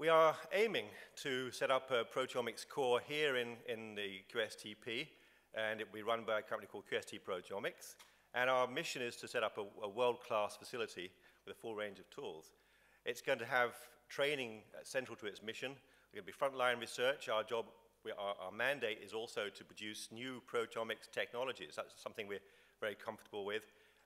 We are aiming to set up a proteomics core here in, in the QSTP, and it will be run by a company called QST Proteomics. And our mission is to set up a, a world-class facility with a full range of tools. It's going to have training central to its mission. We're going to be frontline research. Our job, we, our, our mandate is also to produce new proteomics technologies. That's something we're very comfortable with.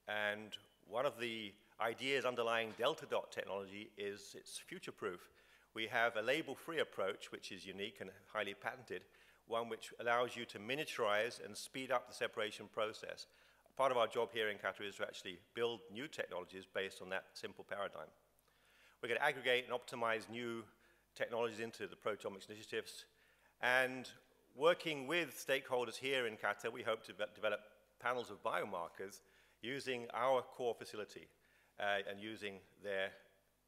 And one of the ideas underlying delta dot technology is it's future-proof. We have a label-free approach, which is unique and highly patented, one which allows you to miniaturize and speed up the separation process. Part of our job here in Qatar is to actually build new technologies based on that simple paradigm. We're going to aggregate and optimize new technologies into the proteomics initiatives. And working with stakeholders here in Qatar, we hope to develop panels of biomarkers using our core facility uh, and using their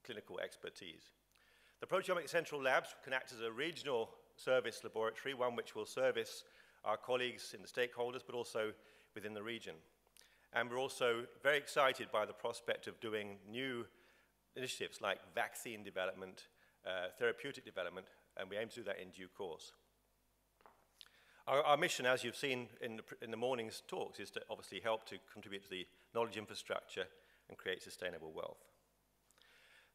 clinical expertise. The Proteomics Central Labs can act as a regional service laboratory, one which will service our colleagues in the stakeholders, but also within the region. And we're also very excited by the prospect of doing new initiatives like vaccine development, uh, therapeutic development, and we aim to do that in due course. Our, our mission, as you've seen in the, in the morning's talks, is to obviously help to contribute to the knowledge infrastructure and create sustainable wealth.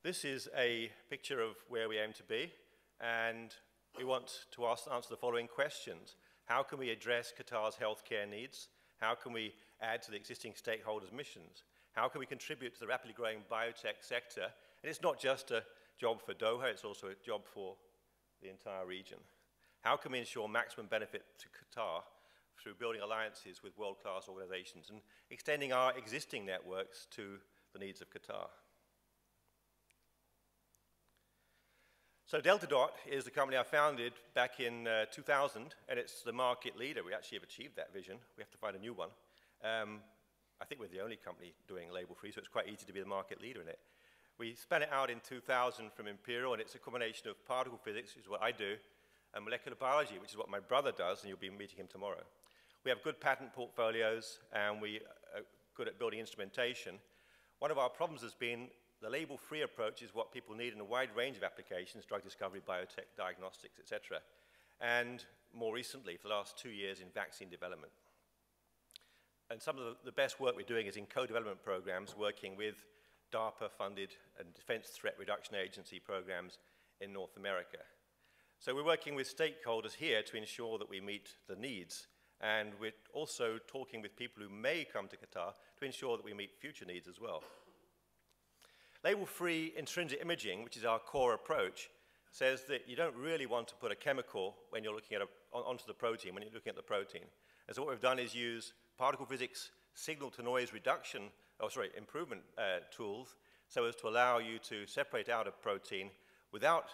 This is a picture of where we aim to be, and we want to ask, answer the following questions. How can we address Qatar's healthcare needs? How can we add to the existing stakeholders' missions? How can we contribute to the rapidly growing biotech sector? And it's not just a job for Doha, it's also a job for the entire region. How can we ensure maximum benefit to Qatar through building alliances with world-class organizations and extending our existing networks to the needs of Qatar? So Delta Dot is the company I founded back in uh, 2000, and it's the market leader. We actually have achieved that vision. We have to find a new one. Um, I think we're the only company doing label-free, so it's quite easy to be the market leader in it. We spun it out in 2000 from Imperial, and it's a combination of particle physics, which is what I do, and molecular biology, which is what my brother does, and you'll be meeting him tomorrow. We have good patent portfolios, and we are good at building instrumentation. One of our problems has been the label-free approach is what people need in a wide range of applications, drug discovery, biotech, diagnostics, etc. And more recently, for the last two years, in vaccine development. And some of the, the best work we're doing is in co-development programs, working with DARPA-funded and Defense Threat Reduction Agency programs in North America. So we're working with stakeholders here to ensure that we meet the needs. And we're also talking with people who may come to Qatar to ensure that we meet future needs as well. Label-free intrinsic imaging, which is our core approach, says that you don't really want to put a chemical when you're looking at a, on, onto the protein, when you're looking at the protein. And so what we've done is use particle physics signal-to-noise reduction, oh sorry, improvement uh, tools, so as to allow you to separate out a protein without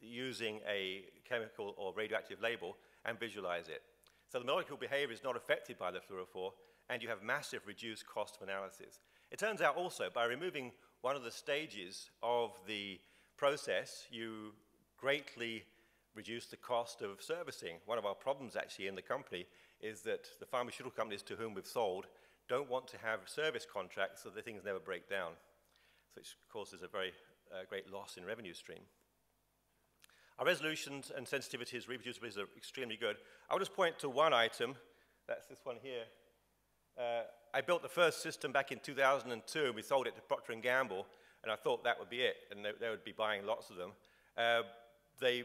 using a chemical or radioactive label and visualize it. So the molecular behavior is not affected by the fluorophore, and you have massive reduced cost of analysis. It turns out also by removing one of the stages of the process, you greatly reduce the cost of servicing. One of our problems actually in the company is that the pharmaceutical companies to whom we've sold don't want to have service contracts so the things never break down, which causes a very uh, great loss in revenue stream. Our resolutions and sensitivities, reproducibilities are extremely good. I'll just point to one item, that's this one here. Uh, I built the first system back in 2002, and we sold it to Procter & Gamble, and I thought that would be it, and they, they would be buying lots of them. Uh, they,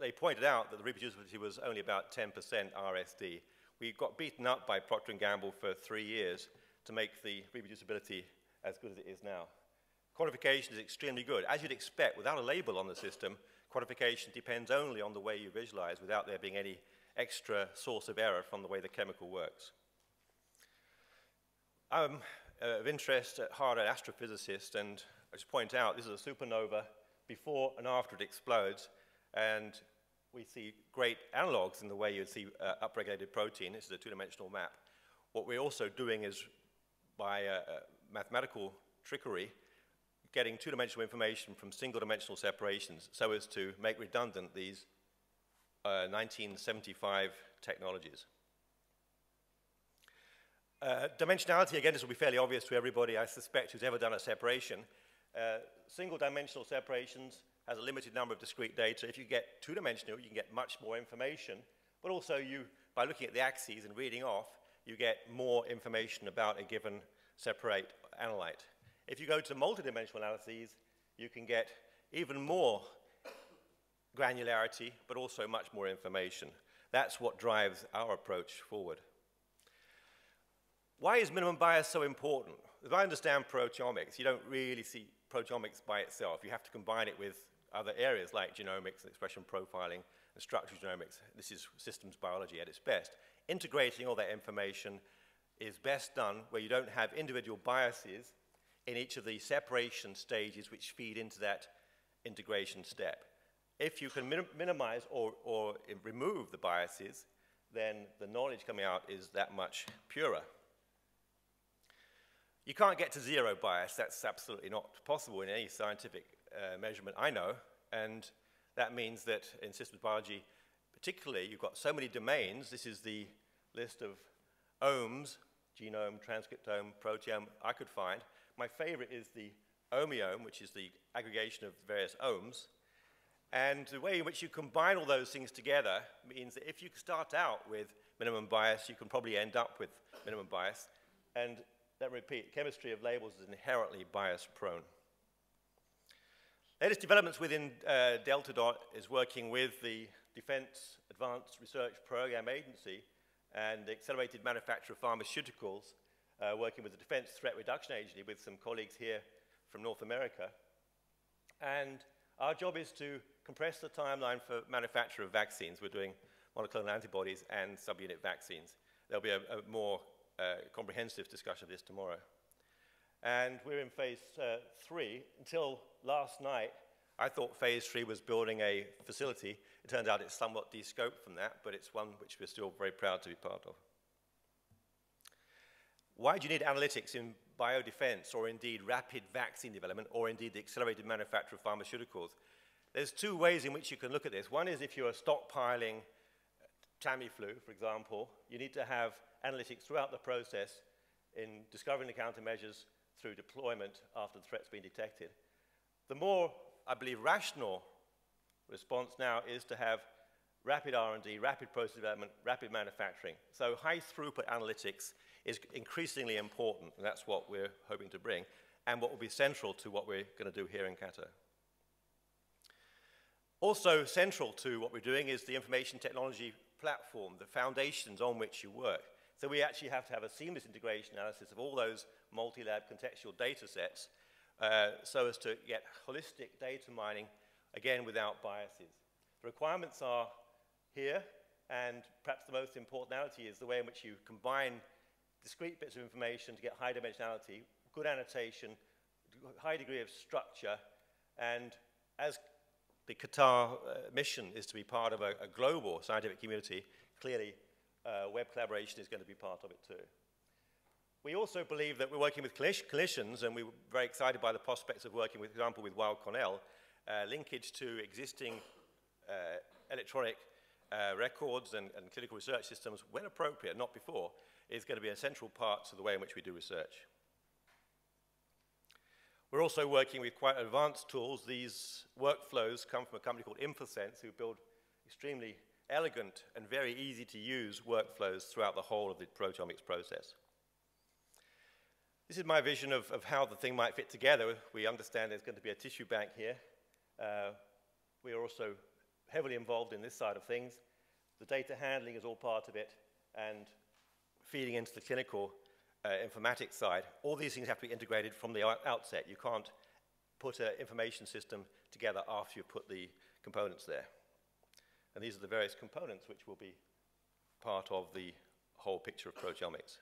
they pointed out that the reproducibility was only about 10% RSD. We got beaten up by Procter & Gamble for three years to make the reproducibility as good as it is now. Quantification is extremely good. As you'd expect, without a label on the system, quantification depends only on the way you visualize without there being any extra source of error from the way the chemical works. I'm uh, of interest at heart an astrophysicist, and I just point out this is a supernova before and after it explodes, and we see great analogs in the way you'd see uh, upregulated protein. This is a two-dimensional map. What we're also doing is, by uh, uh mathematical trickery, getting two-dimensional information from single-dimensional separations so as to make redundant these 1975 uh, technologies. Uh, dimensionality, again, this will be fairly obvious to everybody, I suspect, who's ever done a separation. Uh, single dimensional separations has a limited number of discrete data. If you get two-dimensional, you can get much more information, but also you, by looking at the axes and reading off, you get more information about a given separate analyte. If you go to multidimensional analyses, you can get even more granularity, but also much more information. That's what drives our approach forward. Why is minimum bias so important? As I understand proteomics, you don't really see proteomics by itself. You have to combine it with other areas like genomics and expression profiling and structural genomics. This is systems biology at its best. Integrating all that information is best done where you don't have individual biases in each of the separation stages which feed into that integration step. If you can minim minimize or, or remove the biases, then the knowledge coming out is that much purer. You can't get to zero bias. That's absolutely not possible in any scientific uh, measurement I know. And that means that in systems biology, particularly, you've got so many domains. This is the list of omes, genome, transcriptome, proteome I could find. My favorite is the omeome, which is the aggregation of various omes. And the way in which you combine all those things together means that if you start out with minimum bias, you can probably end up with minimum bias. And let me repeat, chemistry of labels is inherently bias prone. Latest developments within uh, Delta Dot is working with the Defense Advanced Research Program Agency and the Accelerated Manufacture of Pharmaceuticals, uh, working with the Defense Threat Reduction Agency with some colleagues here from North America. And our job is to compress the timeline for manufacture of vaccines. We're doing monoclonal antibodies and subunit vaccines. There'll be a, a more comprehensive discussion of this tomorrow. And we're in phase uh, three. Until last night, I thought phase three was building a facility. It turns out it's somewhat de-scoped from that, but it's one which we're still very proud to be part of. Why do you need analytics in biodefense, or indeed rapid vaccine development, or indeed the accelerated manufacture of pharmaceuticals? There's two ways in which you can look at this. One is if you're stockpiling Tamiflu, for example, you need to have analytics throughout the process in discovering the countermeasures through deployment after the threat's been detected. The more, I believe, rational response now is to have rapid R&D, rapid process development, rapid manufacturing. So high throughput analytics is increasingly important, and that's what we're hoping to bring, and what will be central to what we're going to do here in Qatar. Also central to what we're doing is the information technology platform, the foundations on which you work. So we actually have to have a seamless integration analysis of all those multi-lab contextual data sets uh, so as to get holistic data mining, again, without biases. The requirements are here, and perhaps the most importanality is the way in which you combine discrete bits of information to get high dimensionality, good annotation, high degree of structure, and as the Qatar uh, mission is to be part of a, a global scientific community, clearly uh, web collaboration is going to be part of it too. We also believe that we're working with clinicians, and we were very excited by the prospects of working, with, for example, with Weill Cornell, uh, linkage to existing uh, electronic uh, records and, and, clinical research systems, when appropriate, not before, is going to be a central part of the way in which we do research. We're also working with quite advanced tools. These workflows come from a company called InforSense, who build extremely elegant and very easy to use workflows throughout the whole of the proteomics process. This is my vision of, of how the thing might fit together. We understand there's going to be a tissue bank here. Uh, we are also heavily involved in this side of things. The data handling is all part of it, and feeding into the clinical uh, informatics side. All these things have to be integrated from the outset. You can't put an information system together after you put the components there. And these are the various components which will be part of the whole picture of proteomics.